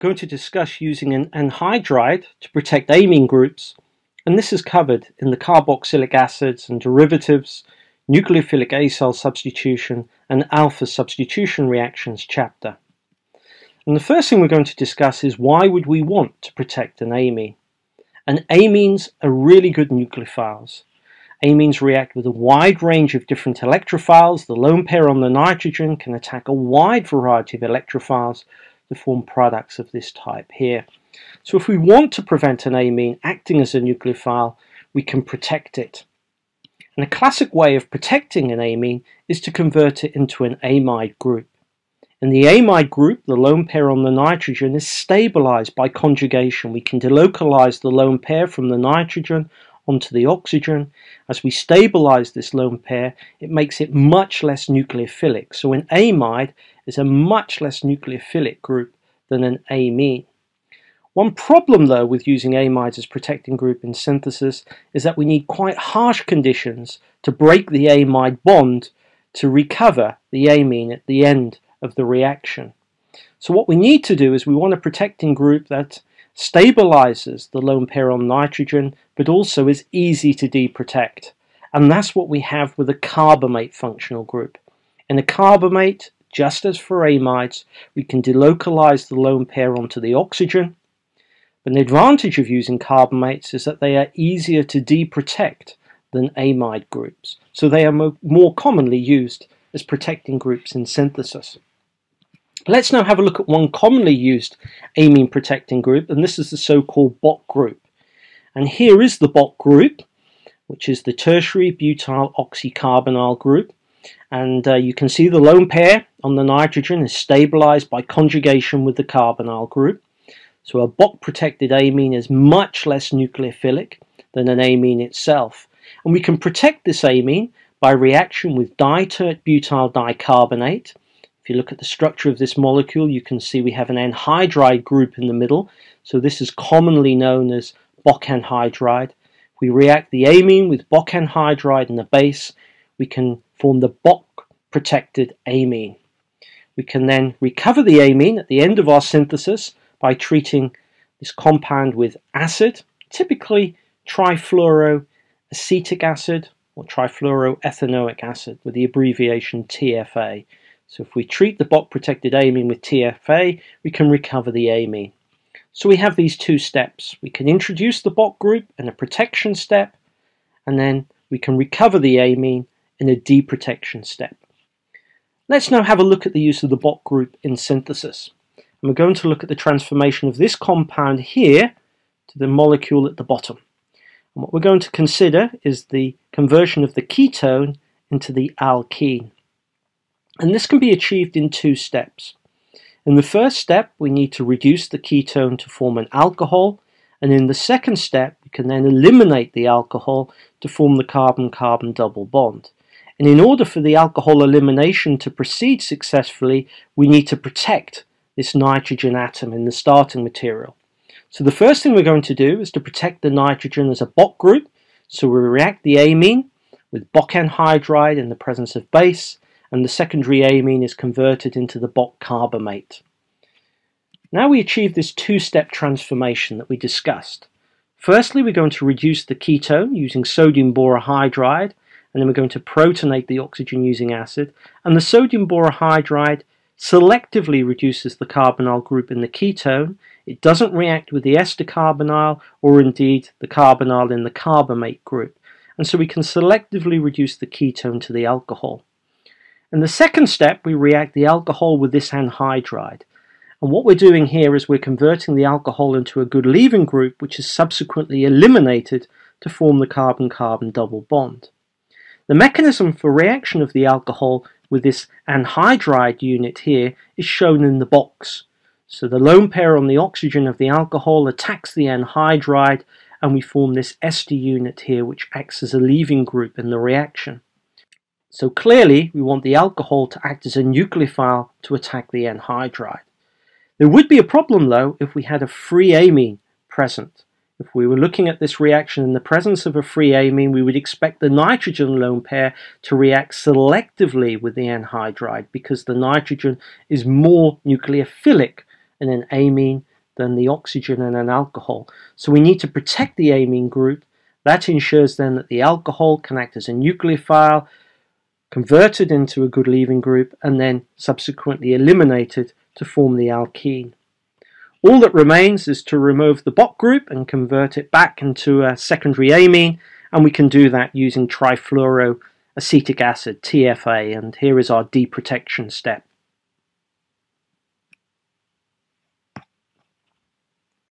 going to discuss using an anhydride to protect amine groups, and this is covered in the carboxylic acids and derivatives, nucleophilic acyl substitution, and alpha substitution reactions chapter. And the first thing we're going to discuss is why would we want to protect an amine? And amines are really good nucleophiles. Amines react with a wide range of different electrophiles. The lone pair on the nitrogen can attack a wide variety of electrophiles to form products of this type here. So if we want to prevent an amine acting as a nucleophile, we can protect it. And a classic way of protecting an amine is to convert it into an amide group. In the amide group, the lone pair on the nitrogen is stabilized by conjugation. We can delocalize the lone pair from the nitrogen onto the oxygen. As we stabilize this lone pair, it makes it much less nucleophilic. So an amide is a much less nucleophilic group than an amine. One problem though with using amides as protecting group in synthesis is that we need quite harsh conditions to break the amide bond to recover the amine at the end of the reaction. So what we need to do is we want a protecting group that stabilizes the lone pair on nitrogen, but also is easy to deprotect. And that's what we have with a carbamate functional group. In a carbamate, just as for amides, we can delocalize the lone pair onto the oxygen. But an advantage of using carbamates is that they are easier to deprotect than amide groups, so they are mo more commonly used as protecting groups in synthesis. Let's now have a look at one commonly used amine protecting group, and this is the so-called Boc group. And here is the Boc group, which is the tertiary butyl oxycarbonyl group. And uh, you can see the lone pair on the nitrogen is stabilized by conjugation with the carbonyl group. So a Boc protected amine is much less nucleophilic than an amine itself. And we can protect this amine by reaction with ditert butyl dicarbonate if you look at the structure of this molecule, you can see we have an anhydride group in the middle. So this is commonly known as Boc anhydride. We react the amine with Boc anhydride and the base, we can form the Boc protected amine. We can then recover the amine at the end of our synthesis by treating this compound with acid, typically trifluoroacetic acid or trifluoroethanoic acid with the abbreviation TFA. So if we treat the Boc protected amine with TFA, we can recover the amine. So we have these two steps. We can introduce the Boc group in a protection step, and then we can recover the amine in a deprotection step. Let's now have a look at the use of the Boc group in synthesis. And we're going to look at the transformation of this compound here to the molecule at the bottom. And what we're going to consider is the conversion of the ketone into the alkene. And this can be achieved in two steps. In the first step, we need to reduce the ketone to form an alcohol, and in the second step, we can then eliminate the alcohol to form the carbon-carbon double bond. And in order for the alcohol elimination to proceed successfully, we need to protect this nitrogen atom in the starting material. So the first thing we're going to do is to protect the nitrogen as a Boc group. So we react the amine with Boc anhydride in the presence of base, and the secondary amine is converted into the Boc carbamate. Now we achieve this two-step transformation that we discussed. Firstly, we're going to reduce the ketone using sodium borohydride, and then we're going to protonate the oxygen using acid, and the sodium borohydride selectively reduces the carbonyl group in the ketone. It doesn't react with the ester carbonyl or indeed the carbonyl in the carbamate group, and so we can selectively reduce the ketone to the alcohol. In the second step, we react the alcohol with this anhydride. And what we're doing here is we're converting the alcohol into a good leaving group, which is subsequently eliminated to form the carbon-carbon double bond. The mechanism for reaction of the alcohol with this anhydride unit here is shown in the box. So the lone pair on the oxygen of the alcohol attacks the anhydride and we form this ester unit here which acts as a leaving group in the reaction. So clearly we want the alcohol to act as a nucleophile to attack the anhydride. There would be a problem though if we had a free amine present. If we were looking at this reaction in the presence of a free amine, we would expect the nitrogen lone pair to react selectively with the anhydride because the nitrogen is more nucleophilic in an amine than the oxygen in an alcohol. So we need to protect the amine group. That ensures then that the alcohol can act as a nucleophile, converted into a good leaving group, and then subsequently eliminated to form the alkene. All that remains is to remove the Boc group and convert it back into a secondary amine, and we can do that using trifluoroacetic acid, TFA, and here is our deprotection step.